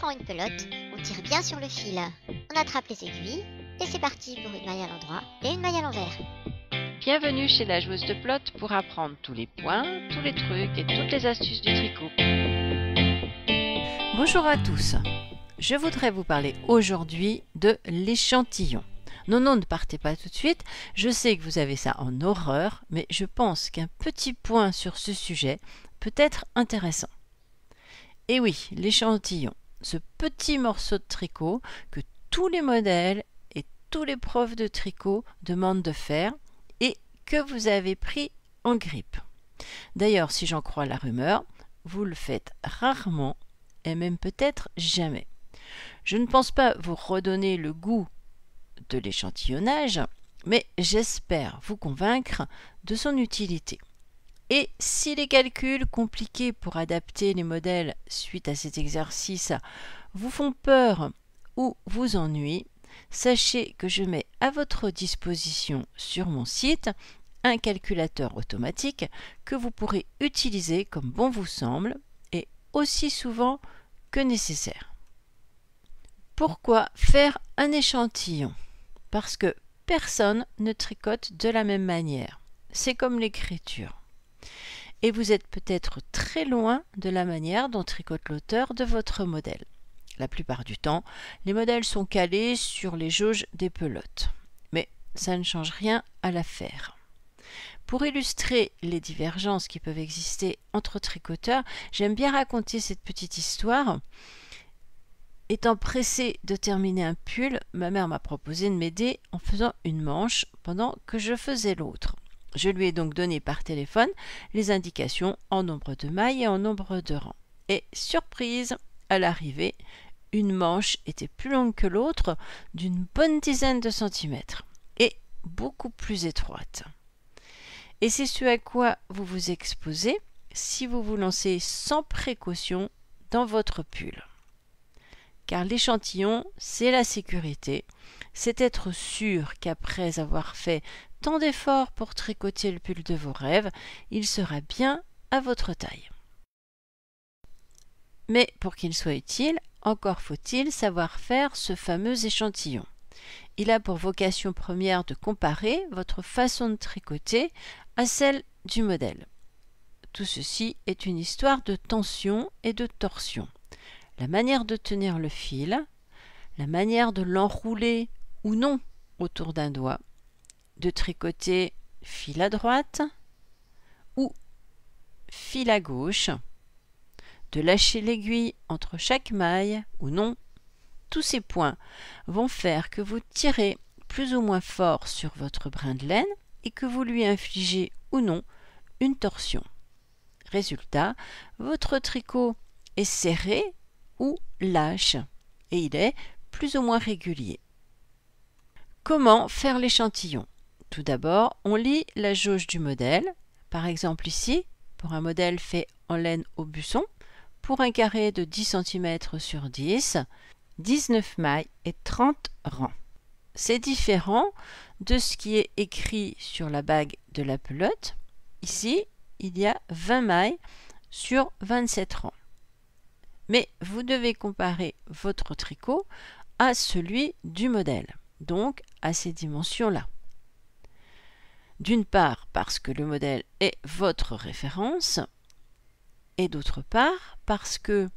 prend une pelote, on tire bien sur le fil, on attrape les aiguilles, et c'est parti pour une maille à l'endroit et une maille à l'envers. Bienvenue chez la joueuse de plot pour apprendre tous les points, tous les trucs et toutes les astuces du tricot. Bonjour à tous. Je voudrais vous parler aujourd'hui de l'échantillon. Non, non, ne partez pas tout de suite. Je sais que vous avez ça en horreur, mais je pense qu'un petit point sur ce sujet peut être intéressant. Et oui, l'échantillon, ce petit morceau de tricot que tous les modèles et tous les profs de tricot demandent de faire et que vous avez pris en grippe. D'ailleurs, si j'en crois la rumeur, vous le faites rarement et même peut-être jamais. Je ne pense pas vous redonner le goût de l'échantillonnage, mais j'espère vous convaincre de son utilité. Et si les calculs compliqués pour adapter les modèles suite à cet exercice vous font peur ou vous ennuient, sachez que je mets à votre disposition sur mon site un calculateur automatique que vous pourrez utiliser comme bon vous semble et aussi souvent que nécessaire. Pourquoi faire un échantillon? Parce que personne ne tricote de la même manière. C'est comme l'écriture. Et vous êtes peut-être très loin de la manière dont tricote l'auteur de votre modèle. La plupart du temps, les modèles sont calés sur les jauges des pelotes. Mais ça ne change rien à l'affaire. Pour illustrer les divergences qui peuvent exister entre tricoteurs, j'aime bien raconter cette petite histoire. Étant pressée de terminer un pull, ma mère m'a proposé de m'aider en faisant une manche pendant que je faisais l'autre. Je lui ai donc donné par téléphone les indications en nombre de mailles et en nombre de rangs. Et surprise, à l'arrivée, une manche était plus longue que l'autre d'une bonne dizaine de centimètres et beaucoup plus étroite. Et c'est ce à quoi vous vous exposez si vous vous lancez sans précaution dans votre pull. Car l'échantillon, c'est la sécurité, c'est être sûr qu'après avoir fait tant d'efforts pour tricoter le pull de vos rêves, il sera bien à votre taille. Mais pour qu'il soit utile, encore faut-il savoir faire ce fameux échantillon. Il a pour vocation première de comparer votre façon de tricoter à celle du modèle. Tout ceci est une histoire de tension et de torsion. La manière de tenir le fil, la manière de l'enrouler ou non autour d'un doigt, de tricoter fil à droite ou fil à gauche, de lâcher l'aiguille entre chaque maille ou non tous ces points vont faire que vous tirez plus ou moins fort sur votre brin de laine et que vous lui infligez ou non une torsion. Résultat, votre tricot est serré ou lâche et il est plus ou moins régulier. Comment faire l'échantillon? Tout d'abord, on lit la jauge du modèle. Par exemple ici, pour un modèle fait en laine au buisson, pour un carré de 10 cm sur 10, 19 mailles et 30 rangs. C'est différent de ce qui est écrit sur la bague de la pelote. Ici, il y a 20 mailles sur 27 rangs. Mais vous devez comparer votre tricot à celui du modèle, donc à ces dimensions-là. D'une part parce que le modèle est votre référence, et d'autre part parce que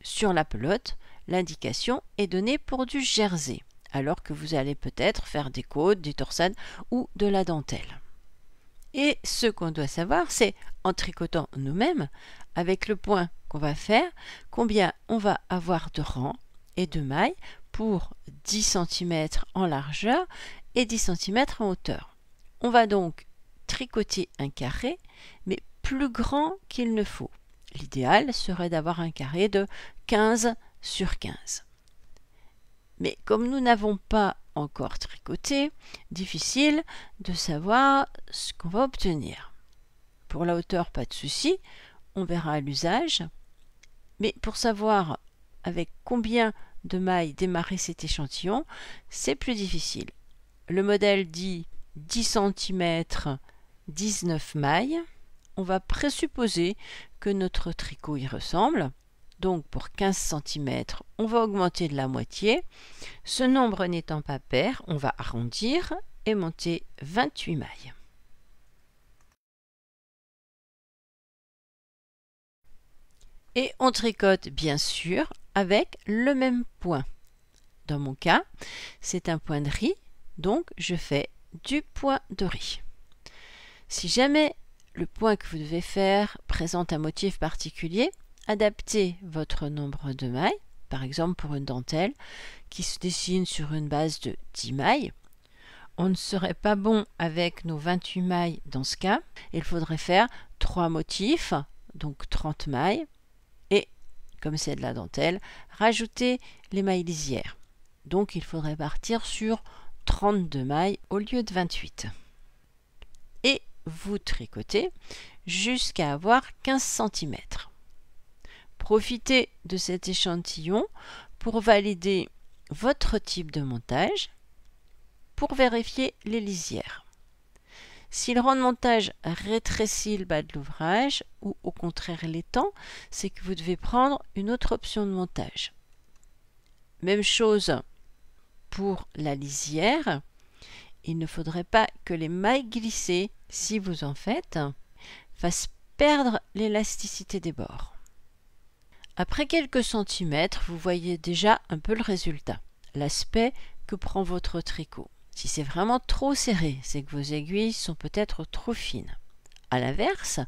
sur la pelote, l'indication est donnée pour du jersey, alors que vous allez peut-être faire des côtes, des torsades ou de la dentelle. Et ce qu'on doit savoir, c'est en tricotant nous-mêmes, avec le point qu'on va faire, combien on va avoir de rangs et de mailles pour 10 cm en largeur et 10 cm en hauteur. On va donc tricoter un carré, mais plus grand qu'il ne faut. L'idéal serait d'avoir un carré de 15 sur 15. Mais comme nous n'avons pas encore tricoté, difficile de savoir ce qu'on va obtenir. Pour la hauteur, pas de souci, on verra l'usage. Mais pour savoir avec combien de mailles démarrer cet échantillon, c'est plus difficile. Le modèle dit 10 cm, 19 mailles. On va présupposer que notre tricot y ressemble. Donc pour 15 cm, on va augmenter de la moitié. Ce nombre n'étant pas pair, on va arrondir et monter 28 mailles. Et on tricote bien sûr avec le même point. Dans mon cas, c'est un point de riz, donc je fais du point de riz. Si jamais le point que vous devez faire présente un motif particulier, adaptez votre nombre de mailles, par exemple pour une dentelle qui se dessine sur une base de 10 mailles. On ne serait pas bon avec nos 28 mailles dans ce cas. Il faudrait faire 3 motifs, donc 30 mailles, et, comme c'est de la dentelle, rajouter les mailles lisières. Donc il faudrait partir sur 32 mailles au lieu de 28. Et vous tricotez jusqu'à avoir 15 cm. Profitez de cet échantillon pour valider votre type de montage pour vérifier les lisières. Si le rang de montage rétrécit le bas de l'ouvrage ou au contraire l'étend, c'est que vous devez prendre une autre option de montage. Même chose pour la lisière. Il ne faudrait pas que les mailles glissées, si vous en faites, fassent perdre l'élasticité des bords. Après quelques centimètres, vous voyez déjà un peu le résultat, l'aspect que prend votre tricot. Si c'est vraiment trop serré, c'est que vos aiguilles sont peut-être trop fines. A l'inverse,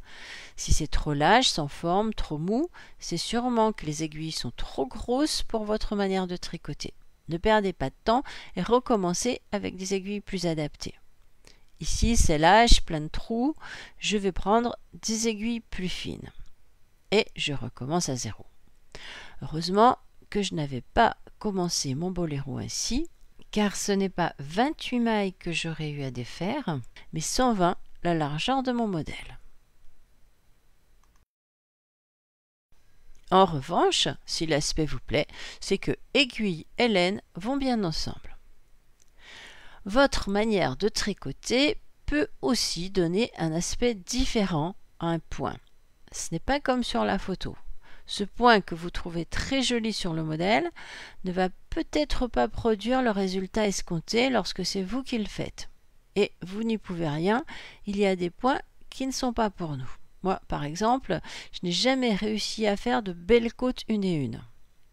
si c'est trop lâche, sans forme, trop mou, c'est sûrement que les aiguilles sont trop grosses pour votre manière de tricoter. Ne perdez pas de temps et recommencez avec des aiguilles plus adaptées. Ici, c'est lâche, plein de trous. Je vais prendre des aiguilles plus fines. Et je recommence à zéro. Heureusement que je n'avais pas commencé mon boléro ainsi, car ce n'est pas 28 mailles que j'aurais eu à défaire, mais 120 la largeur de mon modèle. En revanche, si l'aspect vous plaît, c'est que aiguille et laine vont bien ensemble. Votre manière de tricoter peut aussi donner un aspect différent à un point. Ce n'est pas comme sur la photo. Ce point que vous trouvez très joli sur le modèle ne va peut-être pas produire le résultat escompté lorsque c'est vous qui le faites. Et vous n'y pouvez rien, il y a des points qui ne sont pas pour nous. Moi, par exemple, je n'ai jamais réussi à faire de belles côtes une et une.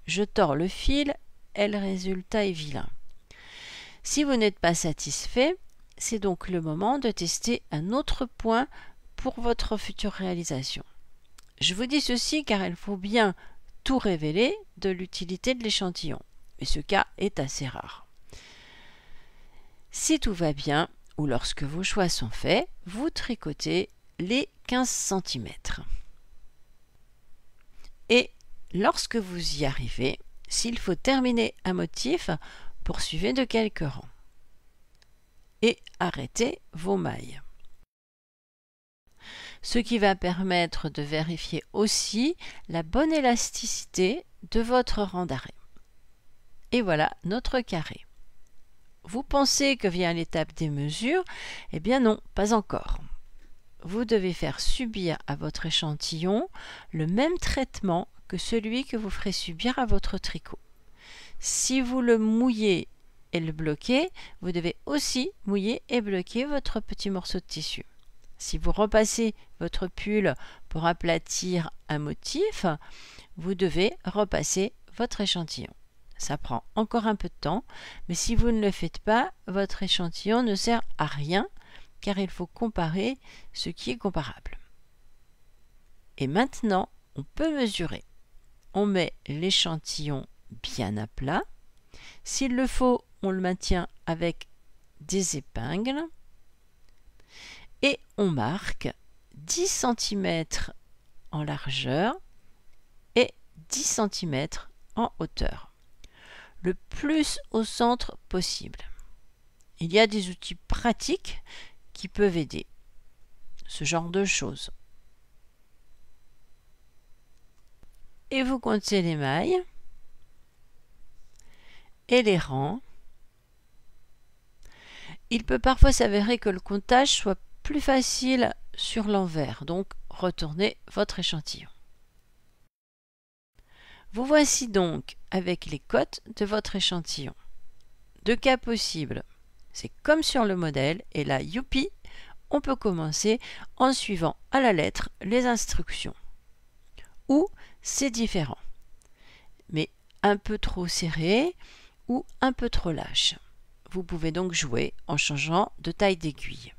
Je tords le fil et le résultat est vilain. Si vous n'êtes pas satisfait, c'est donc le moment de tester un autre point pour votre future réalisation. Je vous dis ceci car il faut bien tout révéler de l'utilité de l'échantillon, mais ce cas est assez rare. Si tout va bien, ou lorsque vos choix sont faits, vous tricotez les 15 cm. Et lorsque vous y arrivez, s'il faut terminer un motif, poursuivez de quelques rangs. Et arrêtez vos mailles. Ce qui va permettre de vérifier aussi la bonne élasticité de votre rang d'arrêt. Et voilà notre carré. Vous pensez que vient l'étape des mesures? Eh bien non, pas encore vous devez faire subir à votre échantillon le même traitement que celui que vous ferez subir à votre tricot. Si vous le mouillez et le bloquez, vous devez aussi mouiller et bloquer votre petit morceau de tissu. Si vous repassez votre pull pour aplatir un motif, vous devez repasser votre échantillon. Ça prend encore un peu de temps, mais si vous ne le faites pas, votre échantillon ne sert à rien car il faut comparer ce qui est comparable. Et maintenant, on peut mesurer. On met l'échantillon bien à plat. S'il le faut, on le maintient avec des épingles. Et on marque 10 cm en largeur et 10 cm en hauteur. Le plus au centre possible. Il y a des outils pratiques qui peuvent aider. Ce genre de choses. Et vous comptez les mailles et les rangs. Il peut parfois s'avérer que le comptage soit plus facile sur l'envers, donc retournez votre échantillon. Vous voici donc avec les cotes de votre échantillon. Deux cas possibles. C'est comme sur le modèle, et là, youpi, on peut commencer en suivant à la lettre les instructions. Ou c'est différent, mais un peu trop serré ou un peu trop lâche. Vous pouvez donc jouer en changeant de taille d'aiguille.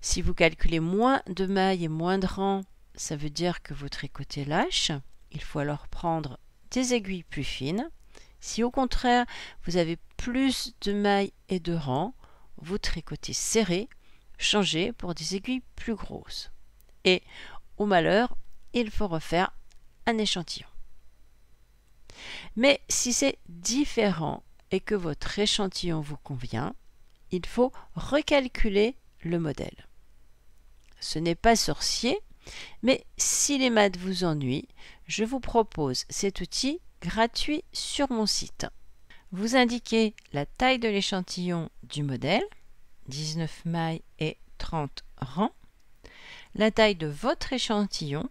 Si vous calculez moins de mailles et moins de rangs, ça veut dire que votre tricoté lâche. Il faut alors prendre des aiguilles plus fines. Si au contraire vous avez plus de mailles et de rangs, vous tricotez serré, changez pour des aiguilles plus grosses. Et au malheur, il faut refaire un échantillon. Mais si c'est différent et que votre échantillon vous convient, il faut recalculer le modèle. Ce n'est pas sorcier, mais si les maths vous ennuient, je vous propose cet outil gratuit sur mon site. Vous indiquez la taille de l'échantillon du modèle, 19 mailles et 30 rangs, la taille de votre échantillon,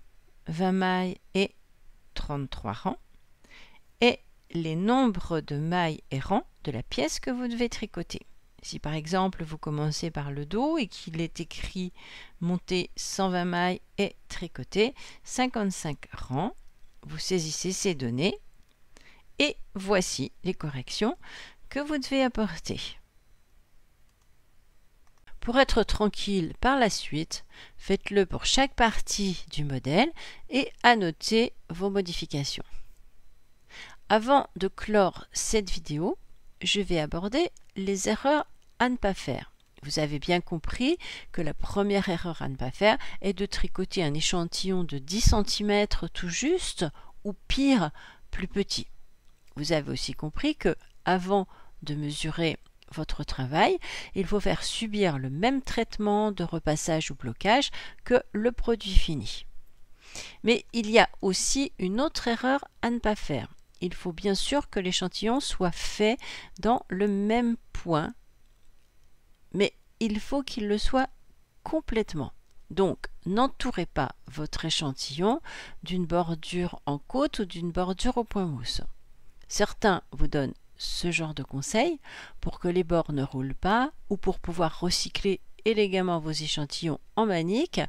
20 mailles et 33 rangs, et les nombres de mailles et rangs de la pièce que vous devez tricoter. Si par exemple vous commencez par le dos et qu'il est écrit monter 120 mailles et tricoter 55 rangs, vous saisissez ces données et voici les corrections que vous devez apporter. Pour être tranquille par la suite, faites-le pour chaque partie du modèle et annotez vos modifications. Avant de clore cette vidéo, je vais aborder les erreurs à ne pas faire. Vous avez bien compris que la première erreur à ne pas faire est de tricoter un échantillon de 10 cm tout juste ou pire, plus petit. Vous avez aussi compris que avant de mesurer votre travail, il faut faire subir le même traitement de repassage ou blocage que le produit fini. Mais il y a aussi une autre erreur à ne pas faire. Il faut bien sûr que l'échantillon soit fait dans le même point, mais il faut qu'il le soit complètement. Donc, n'entourez pas votre échantillon d'une bordure en côte ou d'une bordure au point mousse. Certains vous donnent ce genre de conseils pour que les bords ne roulent pas ou pour pouvoir recycler élégamment vos échantillons en manique.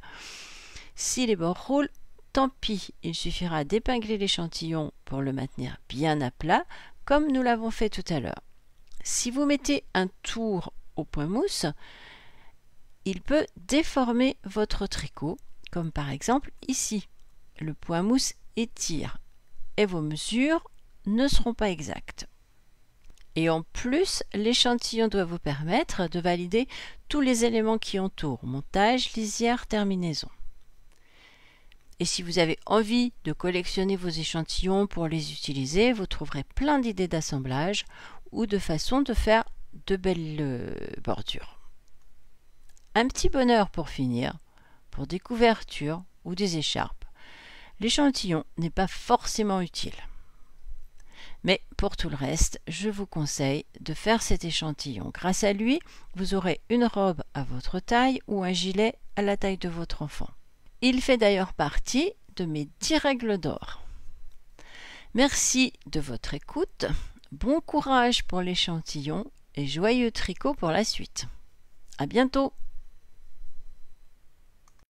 Si les bords roulent, tant pis, il suffira d'épingler l'échantillon pour le maintenir bien à plat, comme nous l'avons fait tout à l'heure. Si vous mettez un tour au point mousse, il peut déformer votre tricot, comme par exemple ici. Le point mousse étire et vos mesures ne seront pas exactes. Et en plus, l'échantillon doit vous permettre de valider tous les éléments qui entourent montage, lisière, terminaison. Et si vous avez envie de collectionner vos échantillons pour les utiliser, vous trouverez plein d'idées d'assemblage ou de façons de faire de belles euh, bordures. Un petit bonheur pour finir, pour des couvertures ou des écharpes. L'échantillon n'est pas forcément utile. Mais pour tout le reste, je vous conseille de faire cet échantillon. Grâce à lui, vous aurez une robe à votre taille ou un gilet à la taille de votre enfant. Il fait d'ailleurs partie de mes 10 règles d'or. Merci de votre écoute, bon courage pour l'échantillon et joyeux tricot pour la suite. À bientôt!